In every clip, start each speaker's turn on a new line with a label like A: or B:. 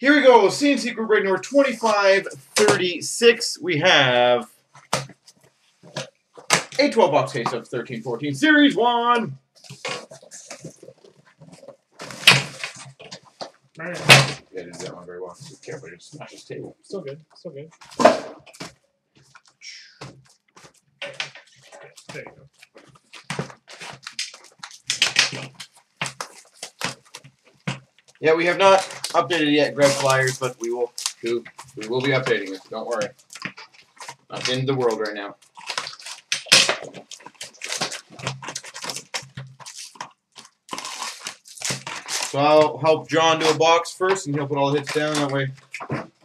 A: Here we go. CNC group break number 2536. We have a 12 box case of 1314 Series 1.
B: Alright.
A: Yeah, did that one very well. Be careful, you smash this table.
B: Still good. Still good. There you go.
A: Yeah, we have not updated yet Greg Flyers, but we will do. We will be updating it. Don't worry. Not the end of the world right now. So I'll help John do a box first, and he'll put all the hits down. That way,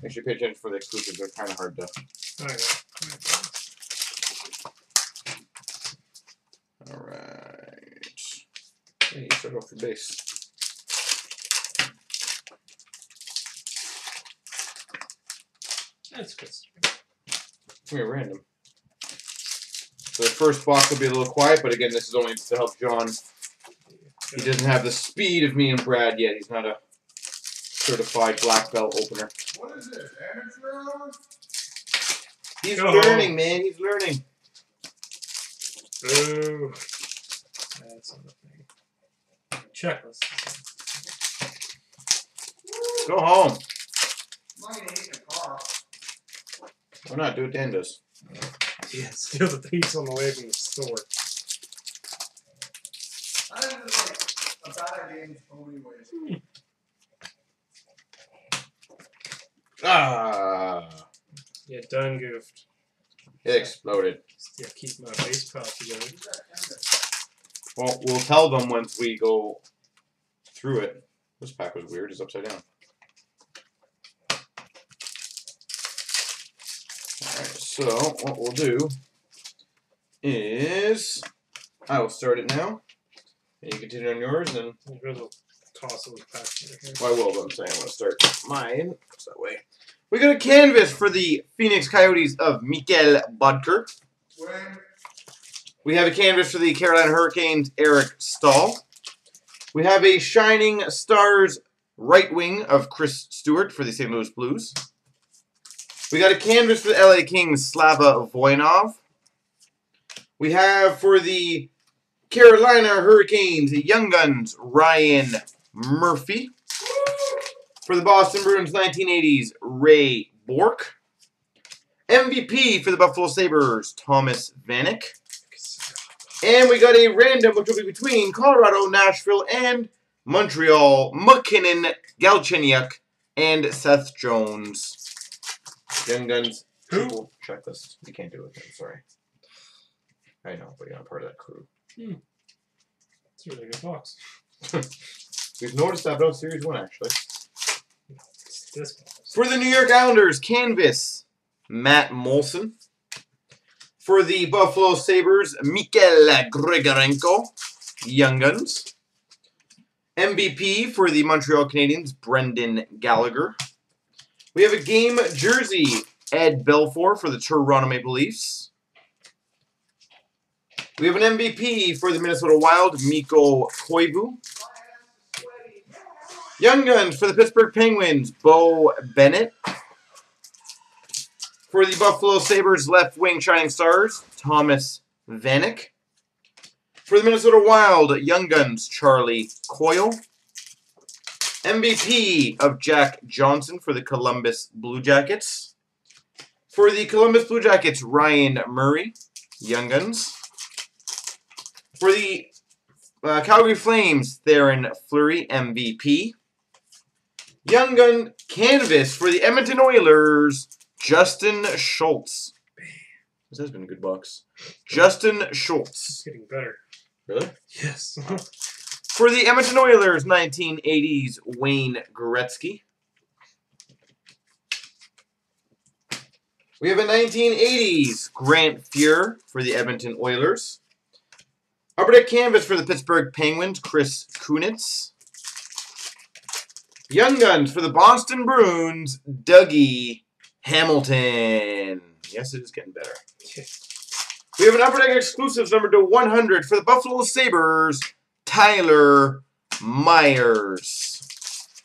A: make sure you pay attention for the exclusives. They're kind of hard to.
B: Oh, Alright.
A: All right. Hey, you start off your base.
B: That's good.
A: Come here, random. So the first box will be a little quiet, but again, this is only to help John. He doesn't have the speed of me and Brad yet. He's not a certified black belt opener.
C: What is this? Amateur?
A: He's
B: Go.
A: learning, man. He's learning.
B: Boo. That's on the thing. Checklist.
A: Go home.
C: Mine ain't in the car.
A: Why not? Do what Dan does.
B: Yeah, steal the piece on the way from the store.
C: I think like a bad game anyways.
A: Ah!
B: Yeah, done goofed.
A: It exploded.
B: Yeah, keep my base pal together.
C: Who's that canvas?
A: Well, we'll tell them once we go through it. This pack was weird. It's upside down. So what we'll do is I will start it now. And you continue on yours, and
B: I'll to toss those packs in here.
A: well, I will, but I'm saying I'm going to start mine. So that way. We got a canvas for the Phoenix Coyotes of Mikkel
C: Boedker.
A: We have a canvas for the Carolina Hurricanes, Eric Staal. We have a Shining Stars right wing of Chris Stewart for the St. Louis Blues. We got a canvas for the LA Kings, Slava Voinov. We have for the Carolina Hurricanes, Young Guns, Ryan Murphy. For the Boston Bruins 1980s, Ray Bourque. MVP for the Buffalo Sabres, Thomas Vanek. And we got a random, which will be between Colorado, Nashville, and Montreal, MacKinnon, Galchenyuk, and Seth Jones. Young Guns
B: Who?
A: triple checklist. You can't do it. I'm sorry. I know, but you're not part of that crew. Hmm.
B: It's a really good box.
A: We've noticed that about Series 1, actually.
B: It's this box.
A: For the New York Islanders, canvas, Matt Moulson. For the Buffalo Sabres, Mikhail Grigorenko, Young Guns. MVP for the Montreal Canadiens, Brendan Gallagher. We have a game jersey, Ed Belfour for the Toronto Maple Leafs. We have an MVP for the Minnesota Wild, Mikko Koivu. Young Guns for the Pittsburgh Penguins, Beau Bennett. For the Buffalo Sabres left wing Shining Stars, Thomas Vanek. For the Minnesota Wild, Young Guns, Charlie Coyle. MVP of Jack Johnson for the Columbus Blue Jackets. For the Columbus Blue Jackets, Ryan Murray, Young Guns. For the uh, Calgary Flames, Theoren Fleury, MVP. Young Gun Canvas for the Edmonton Oilers, Justin Schultz. This has been a good box. Justin
B: It's
A: Schultz.
B: getting better.
A: Really?
B: Yes.
A: For the Edmonton Oilers, 1980s, Wayne Gretzky. We have a 1980s Grant Fuhr for the Edmonton Oilers. Upper deck canvas for the Pittsburgh Penguins, Chris Kunitz. Young Guns for the Boston Bruins, Dougie Hamilton. Yes, it is getting better. We have an Upper Deck exclusives number to 100 for the Buffalo Sabres, Tyler Myers.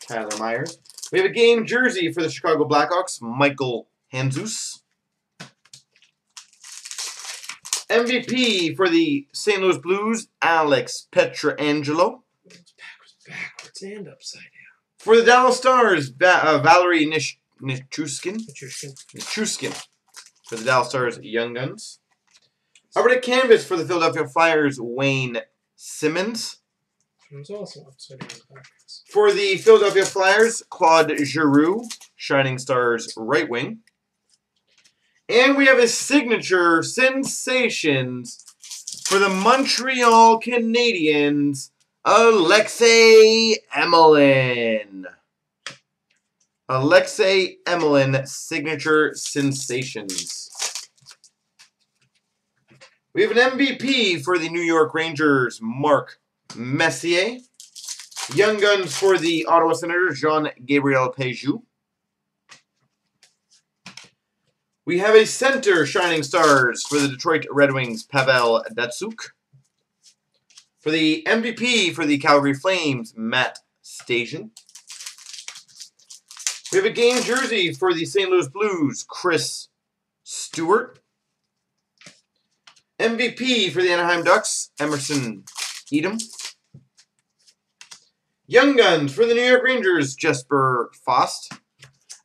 A: Tyler Myers. We have a game jersey for the Chicago Blackhawks, Michal Handzus. MVP for the St. Louis Blues, Alex Pietrangelo.
B: It's backwards, backwards, and upside down.
A: For the Dallas Stars, Va- uh, Valeri Nish- Nichushkin.
B: Patrician.
A: Nichushkin. For the Dallas Stars, Young Guns. Over to canvas for the Philadelphia Flyers, Wayne
B: Simmonds. Also.
A: For the Philadelphia Flyers, Claude Giroux, Shining Stars right wing. And we have his signature sensations for the Montreal Canadiens, Alexei Emelin. Alexei Emelin, signature sensations. We have an MVP for the New York Rangers, Mark Messier. Young Guns for the Ottawa Senators, Jean-Gabriel Pageau. We have a center Shining Stars for the Detroit Red Wings, Pavel Datsyuk. For the MVP for the Calgary Flames, Matt Stajan. We have a game jersey for the St. Louis Blues, Chris Stewart. MVP for the Anaheim Ducks, Emerson Etem. Young Guns for the New York Rangers, Jesper Fast.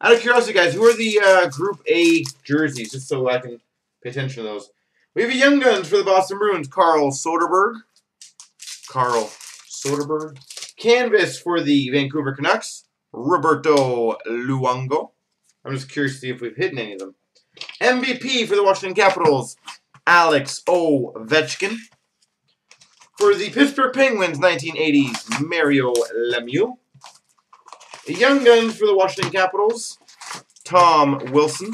A: Out of curiosity, guys, who are the uh, Group A jerseys, just so I can pay attention to those? We have a Young Guns for the Boston Bruins, Carl Soderberg. Carl Soderberg. Canvas for the Vancouver Canucks, Roberto Luongo. I'm just curious to see if we've hidden any of them. MVP for the Washington Capitals, Alex Ovechkin. For the Pittsburgh Penguins 1980s, Mario Lemieux. Young Guns for the Washington Capitals, Tom Wilson.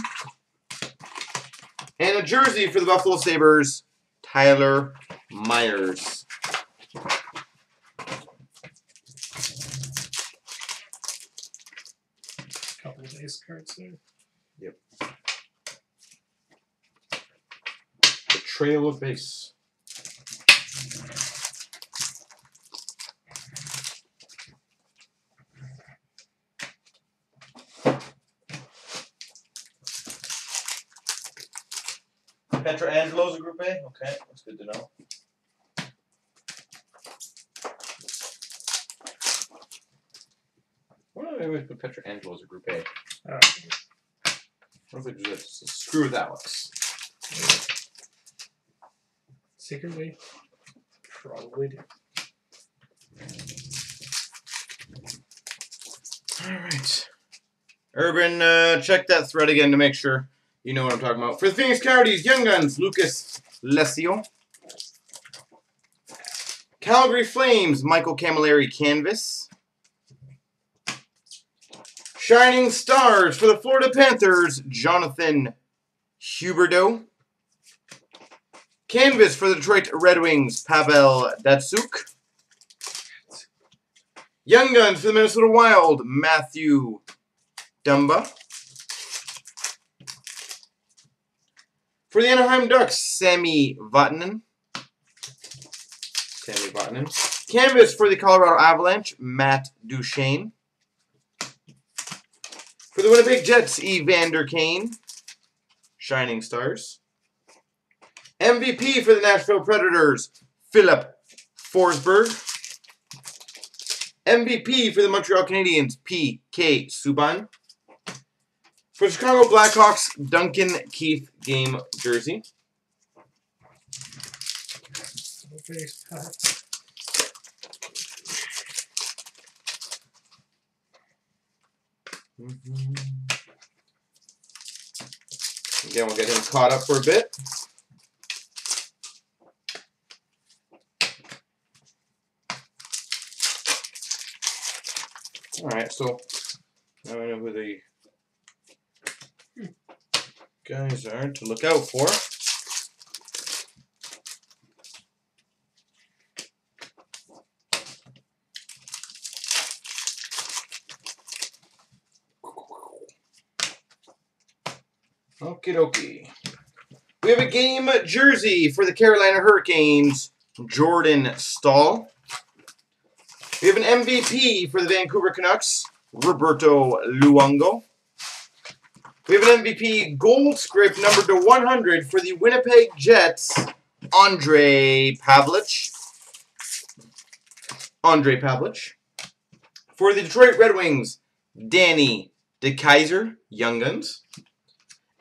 A: And a jersey for the Buffalo Sabres, Tyler Myers.
B: Couple of ace cards there.
A: The Trail of Base. Pietrangelo's a Group A? Okay, that's good to know. Why don't I always put Pietrangelo as a Group A?
B: Uh,
A: What if we just screw with Alex?
B: secretly, probably do.
A: Alright. Urban, uh, check that thread again to make sure you know what I'm talking about. For the Phoenix Coyotes, Young Guns, Lucas Lessio. Calgary Flames, Michael Cammalleri Canvas. Shining Stars for the Florida Panthers, Jonathan Huberdeau. Canvas for the Detroit Red Wings, Pavel Datsyuk. Young Guns for the Minnesota Wild, Matthew Dumba. For the Anaheim Ducks, Sami Vatanen. Sami Vatanen. Canvas for the Colorado Avalanche, Matt Duchene. For the Winnipeg Jets, Evander Kane. Shining Stars. MVP for the Nashville Predators, Filip Forsberg. MVP for the Montreal Canadiens, P.K. Subban. For Chicago Blackhawks, Duncan Keith game jersey. Again, we'll get him caught up for a bit. All right, so now I know who the guys are to look out for. Okie dokie. We have a game jersey for the Carolina Hurricanes, Jordan Staal. We have an MVP for the Vancouver Canucks, Roberto Luongo. We have an MVP gold script number to 100 for the Winnipeg Jets, Andre Pavlich. Andre Pavlich. For the Detroit Red Wings, Danny DeKeyser, Young Guns.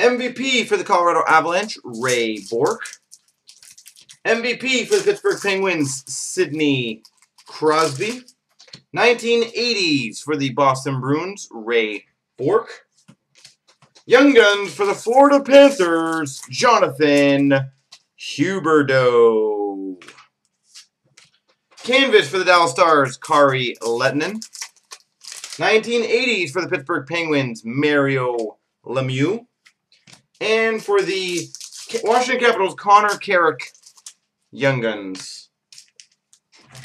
A: MVP for the Colorado Avalanche, Ray Bourque. MVP for the Pittsburgh Penguins, Sidney Crosby. 1980s for the Boston Bruins, Ray Bourque. Young Guns for the Florida Panthers, Jonathan Huberdeau. Canvas for the Dallas Stars, Kari Lehtonen. 1980s for the Pittsburgh Penguins, Mario Lemieux. And for the Washington Capitals, Connor Carrick, Young Guns.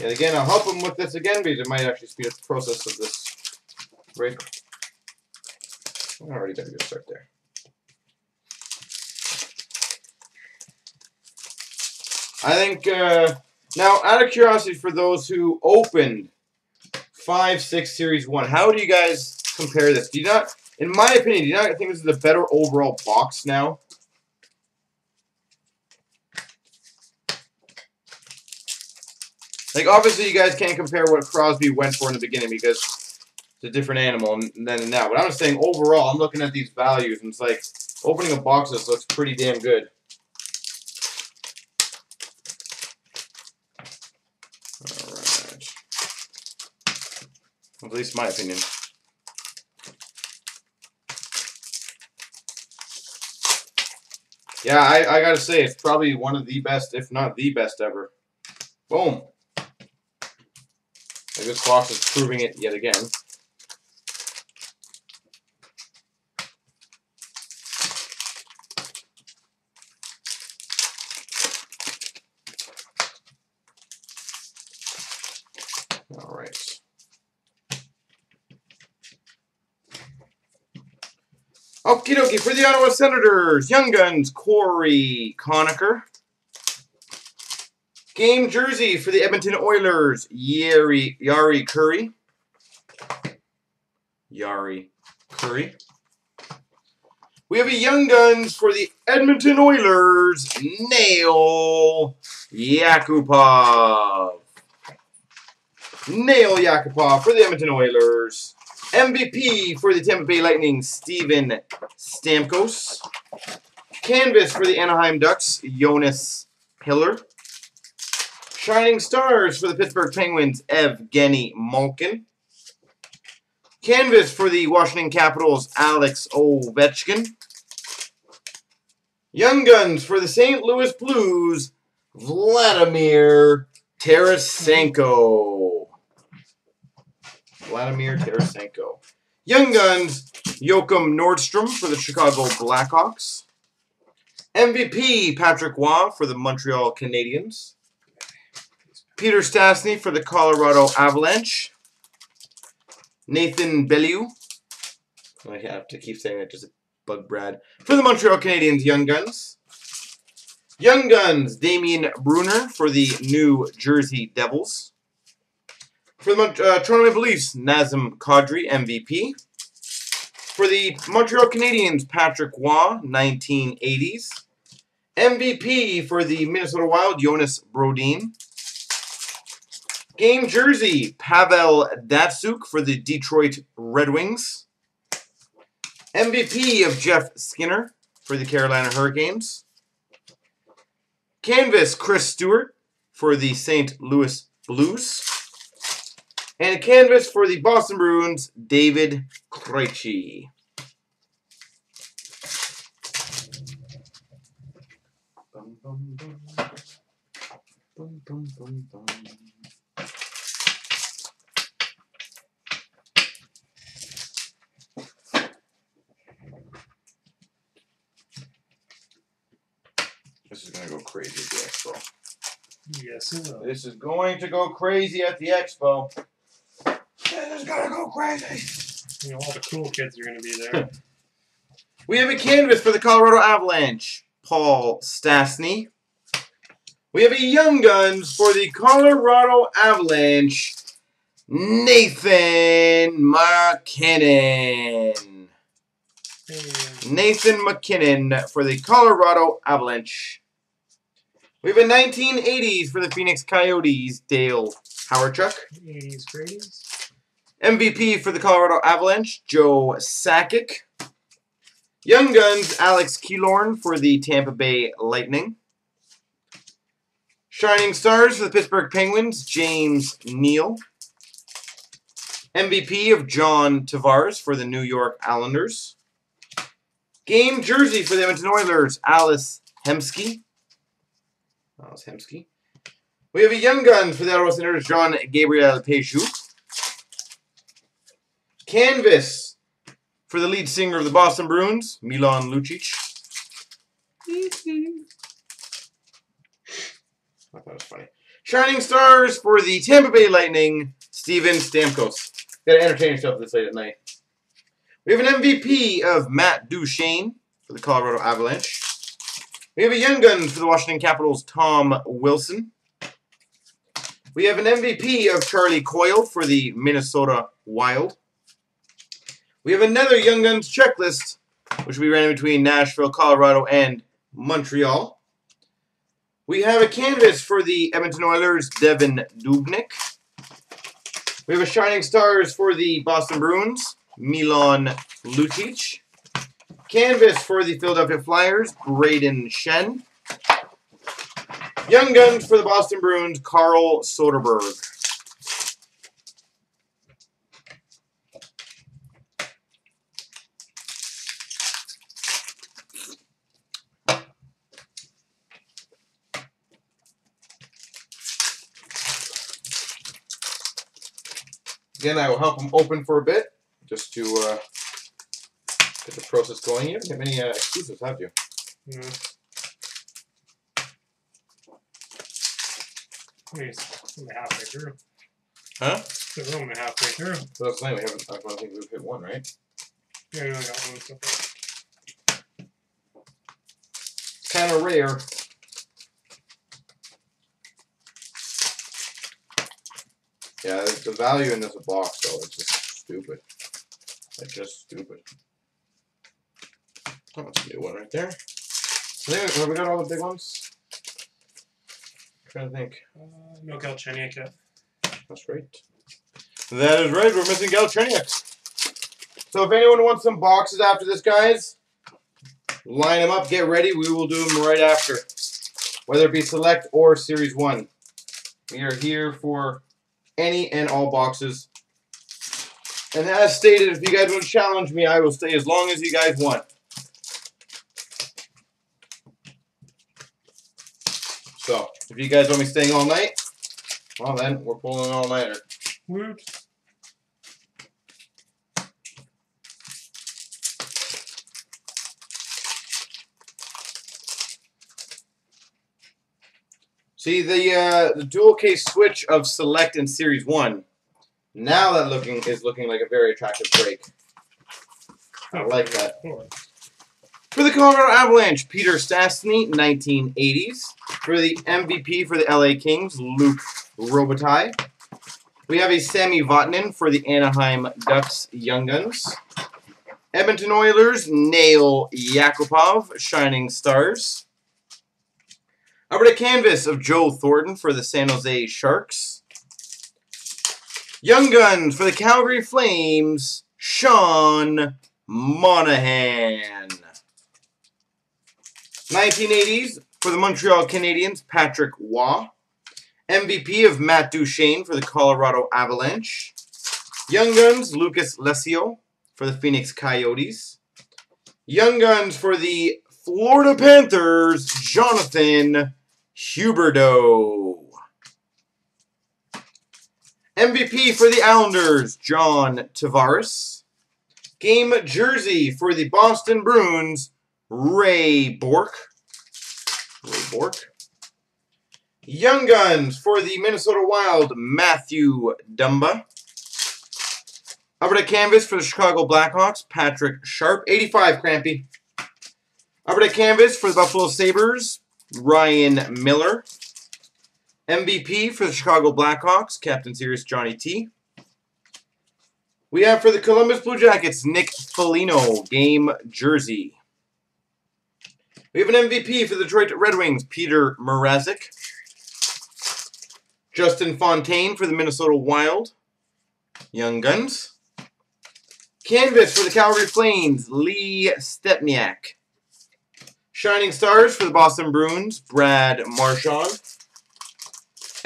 A: And again, I'll help him with this again because it might actually speed up the process of this break. I already got a good start there. I think, uh, now, out of curiosity for those who opened 5, 6, Series 1, how do you guys compare this? Do you not, in my opinion, do you not think this is a better overall box now? Like, obviously, you guys can't compare what Crosby went for in the beginning because a different animal than that. But I'm just saying, overall, I'm looking at these values, and it's like, opening a box this looks pretty damn good. Alright. At least my opinion. Yeah, I, I gotta say, it's probably one of the best, if not the best ever. Boom. Like this box is proving it yet again. All right. Okie dokie for the Ottawa Senators, Young Guns, Cory Conacher. Game jersey for the Edmonton Oilers, Jari, Jari Kurri. Jari Kurri. We have a Young Guns for the Edmonton Oilers, Nail Yakupov. Nail Yakupov for the Edmonton Oilers. MVP for the Tampa Bay Lightning, Steven Stamkos. Canvas for the Anaheim Ducks, Jonas Hiller. Shining Stars for the Pittsburgh Penguins, Evgeny Malkin. Canvas for the Washington Capitals, Alex Ovechkin. Young Guns for the St. Louis Blues, Vladimir Tarasenko. Vladimir Tarasenko. Young Guns, Joachim Nordstrom for the Chicago Blackhawks. MVP, Patrick Roy for the Montreal Canadiens. Peter Stastny for the Colorado Avalanche. Nathan Bellew. I have to keep saying that just bug Brad. For the Montreal Canadiens, Young Guns. Young Guns, Damien Brunner for the New Jersey Devils. For the uh, Toronto Maple Leafs, Nazem Kadri, MVP. For the Montreal Canadiens, Patrick Roy, 1980s. MVP for the Minnesota Wild, Jonas Brodin. Game jersey, Pavel Datsyuk for the Detroit Red Wings. MVP of Jeff Skinner for the Carolina Hurricanes. Canvas, Chris Stewart for the St. Louis Blues. And a canvas for the Boston Bruins, David Krejci. This is going to go crazy at the expo.
B: Yes, it will.
A: This is going to go crazy at the expo. This is going to go crazy.
B: You know, all the cool kids are going to be there.
A: We have a canvas for the Colorado Avalanche, Paul Stastny. We have a Young Guns for the Colorado Avalanche, Nathan
B: MacKinnon.
A: Nathan MacKinnon for the Colorado Avalanche. We have a 1980s for the Phoenix Coyotes, Dale Hawerchuk.
B: 80s Grady's.
A: MVP for the Colorado Avalanche, Joe Sakic. Young Guns, Alex Killorn for the Tampa Bay Lightning. Shining Stars for the Pittsburgh Penguins, James Neal. MVP of John Tavares for the New York Islanders. Game jersey for the Edmonton Oilers, Ales Hemsky. Ales Hemsky. We have a Young Gun for the Ottawa Senators, John Gabriel Pageau. Canvas for the lead singer of the Boston Bruins, Milan Lucic. I thought it was funny. Shining Stars for the Tampa Bay Lightning, Steven Stamkos. Gotta entertain yourself this late at night. We have an MVP of Matt Duchene for the Colorado Avalanche. We have a Young Gun for the Washington Capitals, Tom Wilson. We have an MVP of Charlie Coyle for the Minnesota Wild. We have another Young Guns checklist, which we ran between Nashville, Colorado, and Montreal. We have a canvas for the Edmonton Oilers, Devan Dubnyk. We have a Shining Stars for the Boston Bruins, Milan Lucic. Canvas for the Philadelphia Flyers, Brayden Schenn. Young Guns for the Boston Bruins, Carl Soderberg. Again, I will help them open for a bit, just to uh, get the process going. You haven't had many uh, exclusives, have you?
B: Yeah. I mean, it's only halfway through.
A: Huh?
B: It's only halfway through.
A: So that's the thing, we haven't, I don't think we've hit one, right?
B: Yeah, we only got one so far.
A: Kind of rare. Yeah, the value in this box, though, is just stupid. It's just stupid. Oh, that's a new one right there. So there, have we got all the big ones? trying to think.
B: Uh, no Galchenyuk yet.
A: That's right. That is right. We're missing Galchenyuk. So if anyone wants some boxes after this, guys, line them up. Get ready. We will do them right after. Whether it be Select or Series 1. We are here for any and all boxes. And as stated, if you guys want to challenge me, I will stay as long as you guys want. So, if you guys want me staying all night, well then, we're pulling all-nighter.
B: Woot.
A: See the uh, the dual case switch of Select and Series One. Now that looking is looking like a very attractive break. I like that. For the Colorado Avalanche, Peter Stastny, 1980s. For the MVP for the LA Kings, Luc Robitaille. We have a Sami Vatanen for the Anaheim Ducks Young Guns. Edmonton Oilers, Nail Yakupov, Shining Stars. Over to canvas of Joe Thornton for the San Jose Sharks. Young Guns for the Calgary Flames, Sean Monahan. 1980s for the Montreal Canadiens, Patrick Roy. MVP of Matt Duchene for the Colorado Avalanche. Young Guns, Lucas Lessio for the Phoenix Coyotes. Young Guns for the Florida Panthers, Jonathan Huberdeau. MVP for the Islanders, John Tavares. Game jersey for the Boston Bruins, Ray Bourque. Ray Bourque. Young Guns for the Minnesota Wild, Matthew Dumba. To canvas for the Chicago Blackhawks, Patrick Sharp. 85, Crampy. To canvas for the Buffalo Sabres, Ryan Miller. MVP for the Chicago Blackhawks, Captain Series Johnny T. We have for the Columbus Blue Jackets, Nick Foligno, game jersey. We have an MVP for the Detroit Red Wings, Petr Mrazek. Justin Fontaine for the Minnesota Wild, Young Guns. Canvas for the Calgary Flames, Lee Stempniak. Shining Stars for the Boston Bruins, Brad Marchand.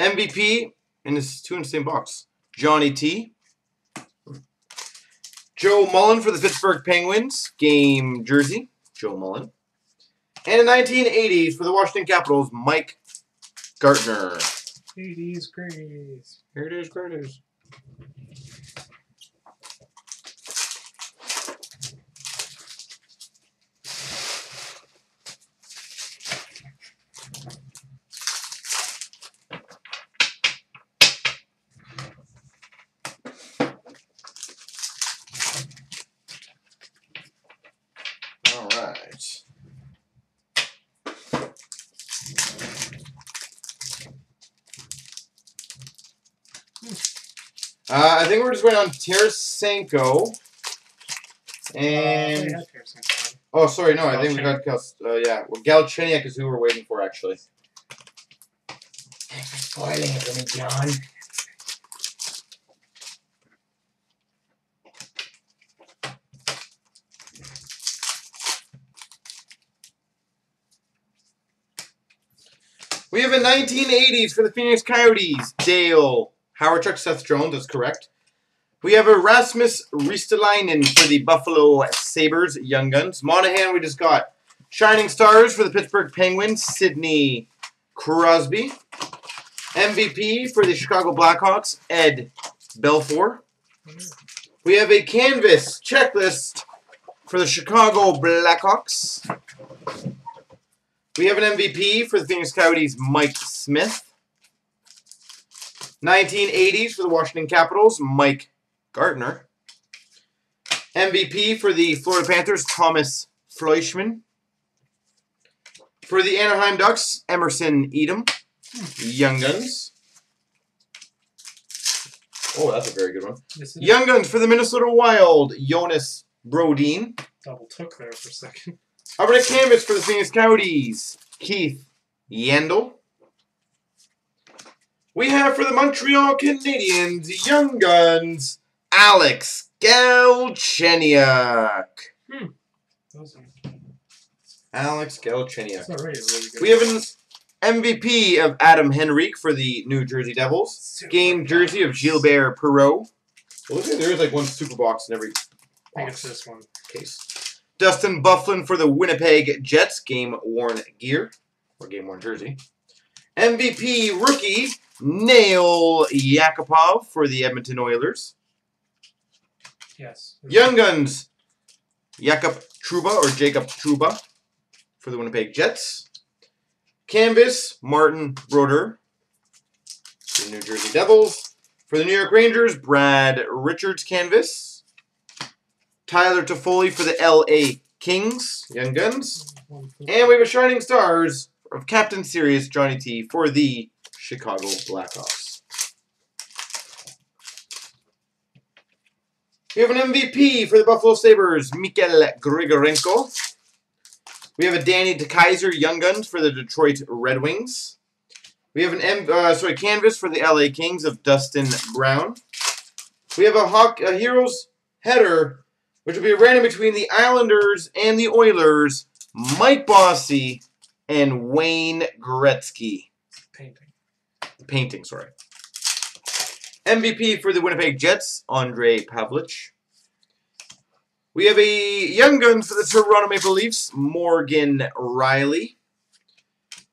A: MVP, and this is two in the same box, Johnny T. Joe Mullen for the Pittsburgh Penguins, game jersey, Joe Mullen. And in 1980s for the Washington Capitals, Mike Gartner.
B: 80s Grays.
A: Here it is, Gartner's. All right. Uh, I think we're just waiting on Tarasenko. And
B: Uh, they had Pearson on.
A: oh, sorry, no, I think we got Gal- uh, yeah. Well, Galchenyuk is who we're waiting for actually.
D: Thanks for spoiling it for me, John.
A: We have a 1980s for the Phoenix Coyotes. Dale Hawerchuk Seth Jones, that's correct. We have a Rasmus Ristolainen for the Buffalo Sabres, Young Guns. Monahan, we just got. Shining Stars for the Pittsburgh Penguins, Sidney Crosby. MVP for the Chicago Blackhawks, Ed Belfour. We have a canvas checklist for the Chicago Blackhawks. We have an MVP for the Phoenix Coyotes, Mike Smith. 1980s for the Washington Capitals, Mike Gartner. MVP for the Florida Panthers, Tomas Fleischmann. For the Anaheim Ducks, Emerson Etem. Young Guns. Oh, that's a very good one. Young Guns for the Minnesota Wild, Jonas Brodin.
B: double took there for a second.
A: Over to canvas for the Phoenix Coyotes, Keith Yandle. We have for the Montreal Canadiens, Young Guns, Alex Galchenyuk.
B: Those are,
A: Alex Galchenyuk.
B: that's already a really.
A: We have an MVP of Adam Henrique for the New Jersey Devils.
B: Super
A: Game jersey of. Gilbert Perreault. Well, looks like there is like one super box in every
B: I think it's this one.
A: case. Dustin Byfuglien for the Winnipeg Jets, game worn gear or game worn jersey. MVP rookie Nail Yakupov for the Edmonton Oilers.
B: Yes.
A: Young Guns Jakub Trouba or Jacob Trouba for the Winnipeg Jets. Canvas Martin Brodeur for the New Jersey Devils. For the New York Rangers, Brad Richards canvas. Tyler Toffoli for the LA Kings, Young Guns. And we have a Shining Stars of Captain Sirius Johnny T for the Chicago Blackhawks. We have an MVP for the Buffalo Sabres, Mikhail Grigorenko. We have a Danny DeKeyser Young Guns for the Detroit Red Wings. We have an M, uh, sorry canvas for the LA Kings of Dustin Brown. We have a Hawk a Heroes header, which will be a random between the Islanders and the Oilers. Mike Bossy and Wayne Gretzky.
B: Painting.
A: Sorry. MVP for the Winnipeg Jets, Andre Pavlich. We have a Young Gun for the Toronto Maple Leafs, Morgan Rielly.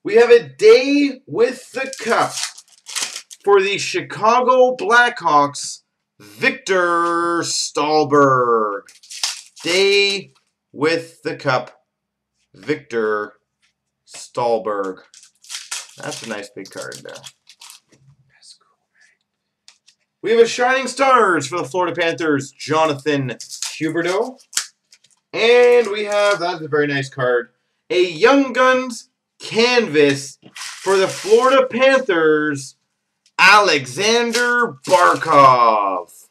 A: We have a Day with the Cup for the Chicago Blackhawks, Viktor Stalberg. Day with the Cup, Viktor Stalberg. That's a nice big card there. We have a Shining Stars for the Florida Panthers, Jonathan Huberdeau. And we have, that's a very nice card, a Young Guns canvas for the Florida Panthers, Alexander Barkov.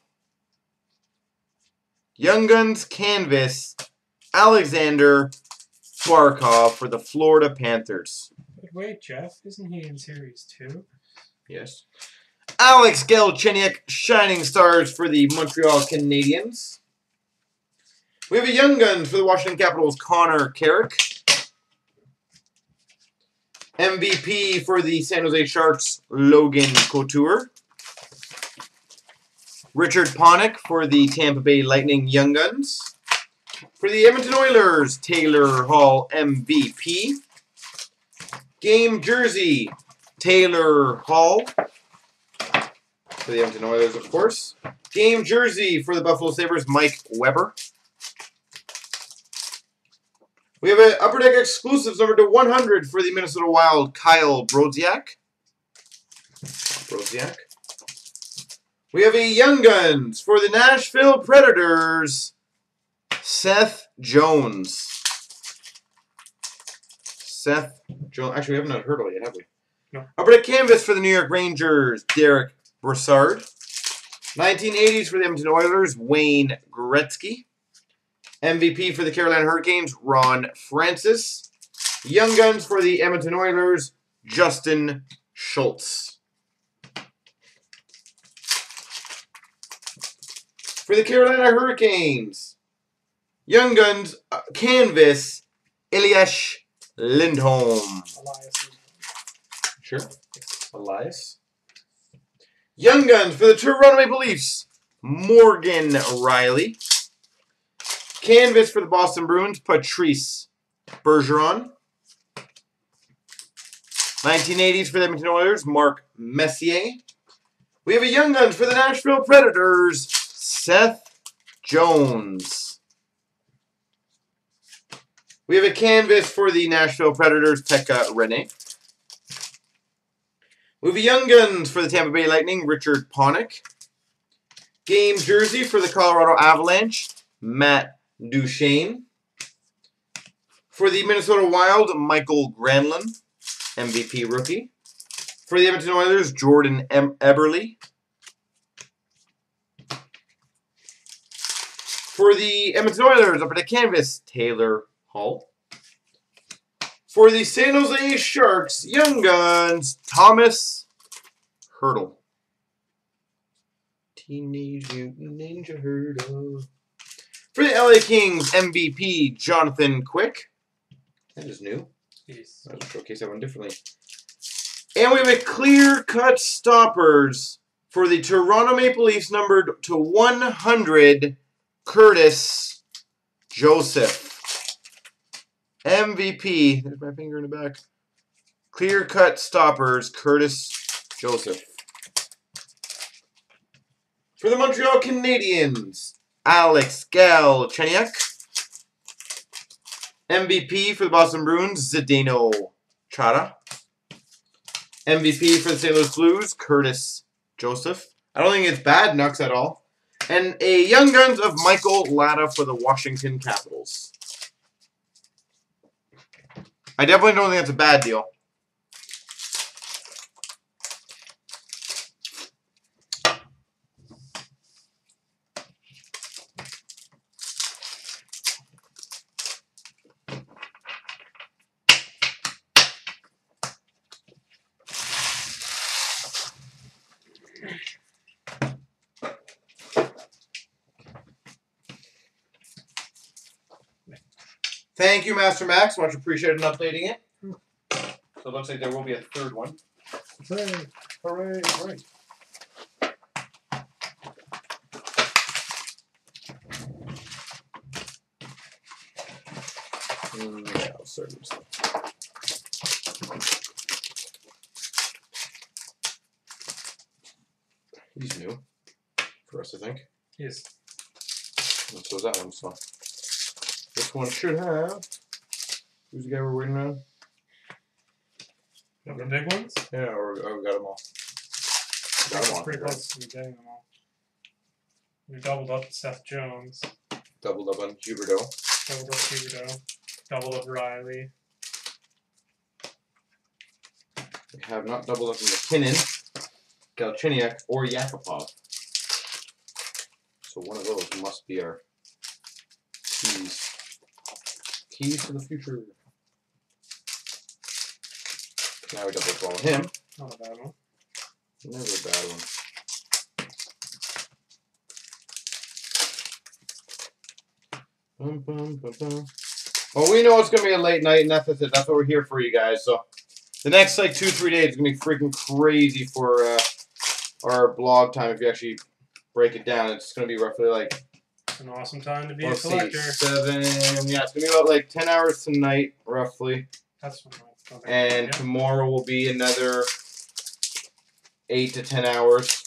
A: Young Guns Canvas, Alexander Barkov for the Florida Panthers.
B: But wait, Jeff, isn't he in Series 2?
A: Yes. Alex Galchenyuk, Shining Stars for the Montreal Canadiens. We have a Young Guns for the Washington Capitals, Connor Carrick. MVP for the San Jose Sharks, Logan Couture. Richard Panik for the Tampa Bay Lightning Young Guns. For the Edmonton Oilers, Taylor Hall MVP. Game jersey, Taylor Hall. For the Edmonton Oilers, of course. Game jersey for the Buffalo Sabres, Mike Weber. We have an Upper Deck exclusives number to 100 for the Minnesota Wild, Kyle Brodziak. Brodziak. We have a Young Guns for the Nashville Predators, Seth Jones. Seth Jones. Actually, we haven't had Hertl yet, have we?
B: No.
A: Upper Deck Canvas for the New York Rangers, Derek Brassard. 1980s for the Edmonton Oilers, Wayne Gretzky. MVP for the Carolina Hurricanes, Ron Francis. Young Guns for the Edmonton Oilers, Justin Schultz. For the Carolina Hurricanes, Young Guns uh, Canvas, Elias Lindholm.
B: Elias.
A: Sure. Elias. Young Guns for the Toronto Maple Leafs, Morgan Rielly. Canvas for the Boston Bruins, Patrice Bergeron. 1980s for the Edmonton Oilers, Mark Messier. We have a Young Guns for the Nashville Predators, Seth Jones. We have a canvas for the Nashville Predators, Pekka Rinne. A Young Guns for the Tampa Bay Lightning, Richard Panik. Game jersey for the Colorado Avalanche, Matt Duchene. For the Minnesota Wild, Mikael Granlund, MVP rookie. For the Edmonton Oilers, Jordan M. Eberle. For the Edmonton Oilers, up at the canvas, Taylor Hall. For the San Jose Sharks, Young Guns, Tomas Hertl. Teenage Mutant Ninja Hurdle. For the LA Kings, MVP, Jonathan Quick. That is new.
B: Yes.
A: I'll showcase that one differently. And we have a clear cut stoppers for the Toronto Maple Leafs numbered to 100, Curtis Joseph. MVP, there's my finger in the back. Clear cut stoppers, Curtis Joseph. For the Montreal Canadiens, Alex Galchenyuk. MVP for the Boston Bruins, Zdeno Chara. MVP for the St. Louis Blues, Curtis Joseph. I don't think it's bad Nux at all. And a Young Guns of Michael Latta for the Washington Capitals. I definitely don't think that's a bad deal. Thank you, Master Max. Much appreciated in updating it. So it looks like there will be a third one.
B: Hooray.
A: Hooray, hooray. Yeah, I'll start with this. He's new for us, I think.
B: Yes.
A: And so is that one. So this one should have. Who's the guy we're waiting on?
B: The big ones?
A: Yeah, or oh, we got them all. Got them all.
B: Pretty close to getting them all. We doubled up Seth Jones,
A: Doubled up on Huberto.
B: doubled up Huberto, doubled up Rielly.
A: We have not doubled up on MacKinnon, Galchenyuk, or Yakupov. So one of those must be our Keys. Keys to the future. Now we got double follow him.
B: Not a bad one.
A: Never a bad one. Bum, bum, bum. Well, we know it's gonna be a late night, and that's it. That's what we're here for, you guys. So, the next like two, three days is gonna be freaking crazy for uh, our blog time. If you actually break it down, it's gonna be roughly like
B: an awesome time to be
A: let's
B: a
A: see,
B: collector.
A: seven. Yeah, it's gonna be about like ten hours tonight, roughly.
B: That's. Okay,
A: And
B: yeah.
A: tomorrow will be another eight to ten hours.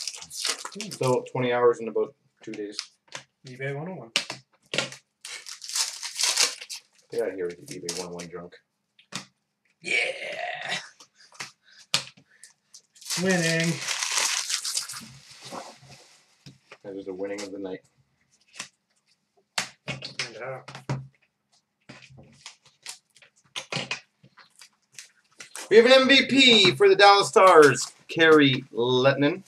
A: Hmm. So twenty hours in about two days.
B: eBay 101.
A: Get out of here with the eBay one oh one drunk.
B: Yeah. Winning.
A: That is the winning of the night.
B: Out.
A: We have an MVP for the Dallas Stars, Kari Lehtonen.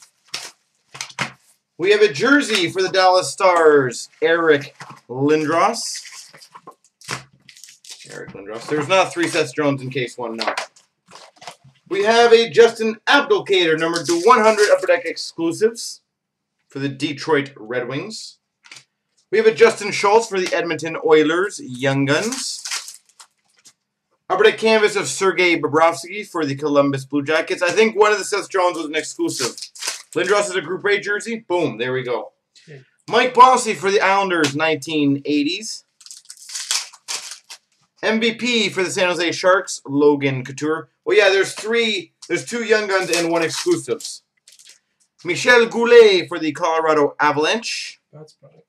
A: We have a jersey for the Dallas Stars, Eric Lindros. Eric Lindros. There's not three Seth Jones in case one, no. We have a Justin Abdelkader, number to 100 Upper Deck exclusives for the Detroit Red Wings. We have a Justin Schultz for the Edmonton Oilers, Young Guns. Upper canvas of Sergei Bobrovsky for the Columbus Blue Jackets. I think one of the Seth Jones was an exclusive. Lindros is a Group A jersey. Boom, there we go.
B: Yeah.
A: Mike Bossy for the Islanders, 1980s. MVP for the San Jose Sharks, Logan Couture. Well, yeah, there's three. There's two Young Guns and one exclusives. Michel Goulet for the Colorado Avalanche.
B: That's probably.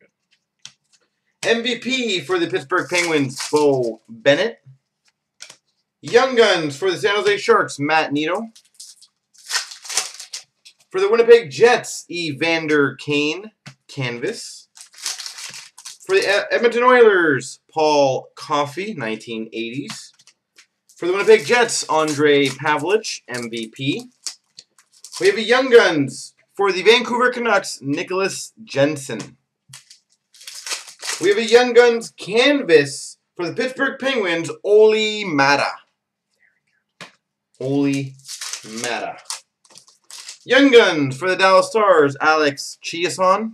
A: MVP for the Pittsburgh Penguins, Beau Bennett. Young Guns for the San Jose Sharks, Matt Nieto. For the Winnipeg Jets, Evander Kane, Canvas. For the Edmonton Oilers, Paul Coffey, 1980s. For the Winnipeg Jets, Andre Pavlich, MVP. We have a Young Guns for the Vancouver Canucks, Nicklas Jensen. We have a Young Guns canvas for the Pittsburgh Penguins, Olli Maatta. Olli Maatta. Young Guns for the Dallas Stars, Alex Chiasson.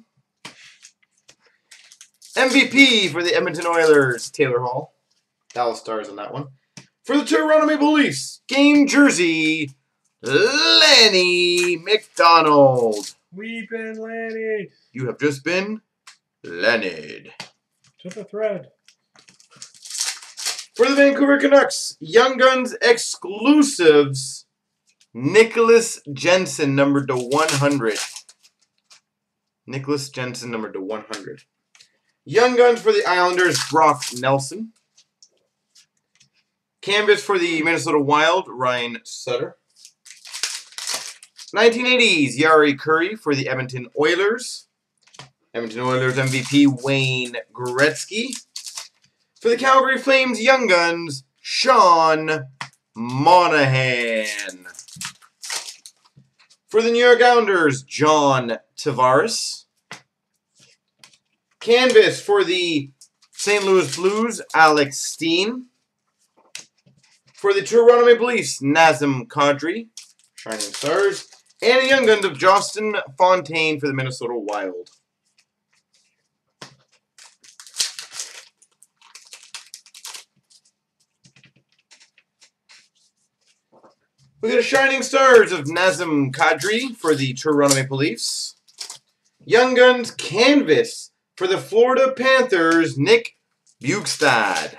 A: MVP for the Edmonton Oilers, Taylor Hall. Dallas Stars on that one. For the Toronto Maple Leafs, game jersey, Lanny McDonald.
B: We've been landed
A: You have just been Leonard.
B: To the thread.
A: For the Vancouver Canucks, Young Guns exclusives, Nicklas Jensen, numbered to 100. Nicklas Jensen, numbered to 100. Young Guns for the Islanders, Brock Nelson. Canvas for the Minnesota Wild, Ryan Suter. 1980s, Jari Kurri for the Edmonton Oilers. Edmonton Oilers MVP, Wayne Gretzky. For the Calgary Flames Young Guns, Sean Monahan. For the New York Islanders, John Tavares. Canvas for the St. Louis Blues, Alex Steen. For the Toronto Maple Leafs, Nazem Kadri, Shining Stars. And a Young Guns of Justin Fontaine for the Minnesota Wild. We got a Shining Stars of Nazem Kadri for the Toronto Maple Leafs. Young Guns Canvas for the Florida Panthers, Nick Bjugstad.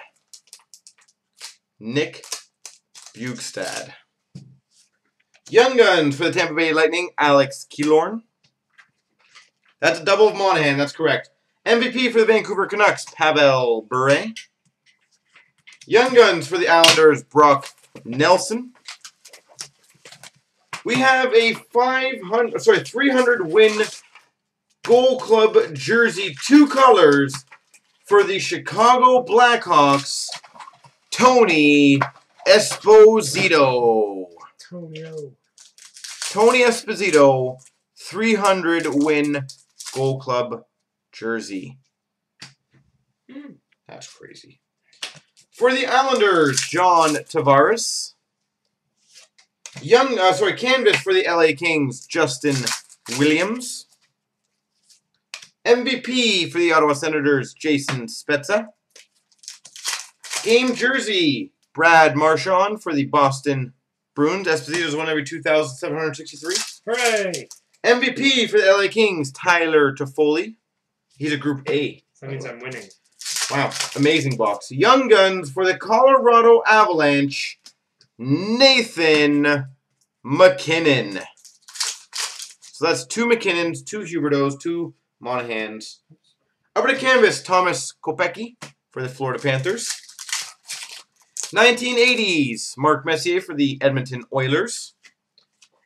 A: Nick Bjugstad. Young Guns for the Tampa Bay Lightning, Alex Killorn. That's a double of Monahan, that's correct. MVP for the Vancouver Canucks, Pavel Bure. Young Guns for the Islanders, Brock Nelson. We have a 500, sorry, 300 win Gold Club jersey, two colors for the Chicago Blackhawks, Tony Esposito.
B: Tonio.
A: Tony Esposito, 300 win Gold Club jersey. Hmm. That's crazy. For the Islanders, John Tavares. Young, uh, sorry, canvas for the LA Kings, Justin Williams. MVP for the Ottawa Senators, Jason Spezza. Game jersey, Brad Marchand for the Boston Bruins. Esposito's one every 2,763.
B: Hooray!
A: MVP for the LA Kings, Tyler Toffoli. He's a Group A.
B: That means I'm winning.
A: Wow, amazing box. Young Guns for the Colorado Avalanche, Nathan MacKinnon. So that's two MacKinnons, two Huberdeaus, two Monahans. Upper to canvas, Tomas Kopecky for the Florida Panthers. 1980s, Mark Messier for the Edmonton Oilers.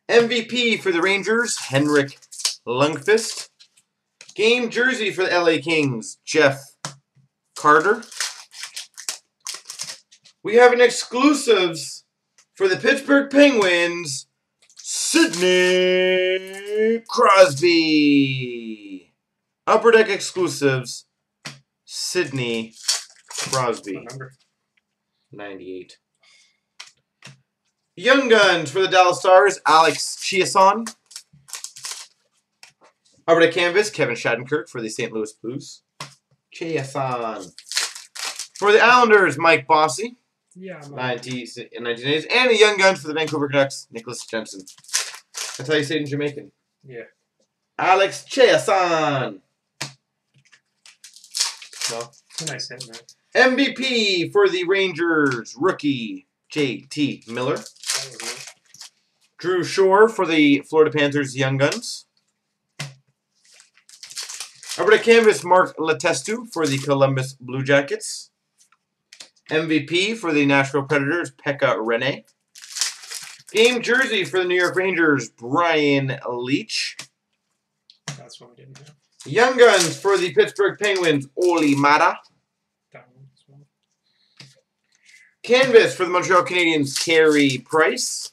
A: MVP for the Rangers, Henrik Lundqvist. Game jersey for the LA Kings, Jeff Carter. We have an exclusives for the Pittsburgh Penguins, Sidney Crosby. Upper Deck exclusives, Sidney Crosby.
B: Number?
A: 98. Young Guns for the Dallas Stars, Alex Chiasson. Over to Canvas, Kevin Shattenkirk for the St. Louis Blues. Chiasson. For the Islanders, Mike Bossy,
B: Yeah, I'm
A: 90, 1980s. And a Young Guns for the Vancouver Canucks, Nicklas Jensen. That's how you say it in Jamaican.
B: Yeah.
A: Alex Chiasson. No.
B: It's a nice hit, man.
A: MVP for the Rangers, rookie J.T. Miller.
B: Nice.
A: Drew Shore for the Florida Panthers Young Guns. Over to canvas, Mark Letestu for the Columbus Blue Jackets. MVP for the Nashville Predators, Pekka Rinne. Game jersey for the New York Rangers, Brian Leetch.
B: That's one we didn't have.
A: Young Guns for the Pittsburgh Penguins, Olli Maatta.
B: That one as well.
A: Canvas for the Montreal Canadiens, Carey Price.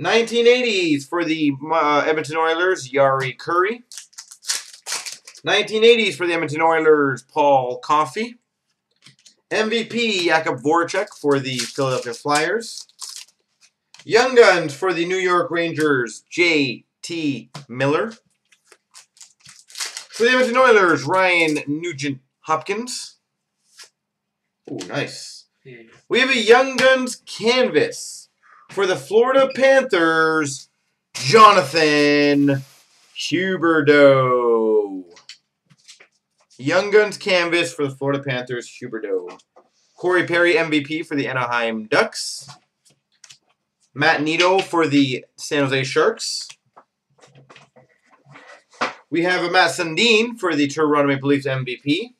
A: 1980s for the uh, Edmonton Oilers, Jari Kurri. 1980s for the Edmonton Oilers, Paul Coffey. MVP, Jakub Voracek for the Philadelphia Flyers. Young Guns for the New York Rangers, J.T. Miller. For the Edmonton Oilers, Ryan Nugent Hopkins. Oh, nice. We have a Young Guns canvas for the Florida Panthers, Jonathan Huberdeau. Young Guns canvas for the Florida Panthers, Huberdeau. Corey Perry MVP for the Anaheim Ducks. Matt Nieto for the San Jose Sharks. We have a Matt Sundin for the Toronto Maple Leafs MVP.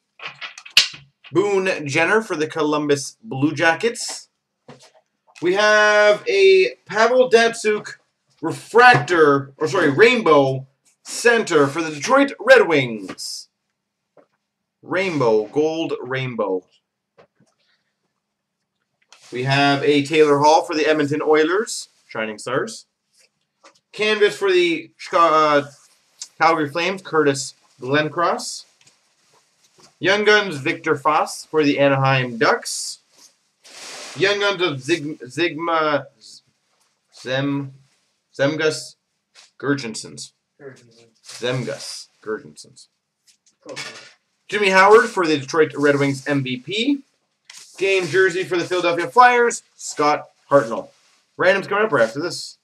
A: Boone Jenner for the Columbus Blue Jackets. We have a Pavel Datsyuk refractor, or sorry, rainbow center for the Detroit Red Wings. Rainbow, gold rainbow. We have a Taylor Hall for the Edmonton Oilers, Shining Stars. Canvas for the uh, Calgary Flames, Curtis Glencross. Young Guns Victor Foss for the Anaheim Ducks. Young Guns of Zig, Zigma Zem Zemgus
B: Girgensons.
A: Zemgus
B: Girgensons.
A: Jimmy Howard for the Detroit Red Wings MVP. Game jersey for the Philadelphia Flyers, Scott Hartnell. Random's coming up right after this.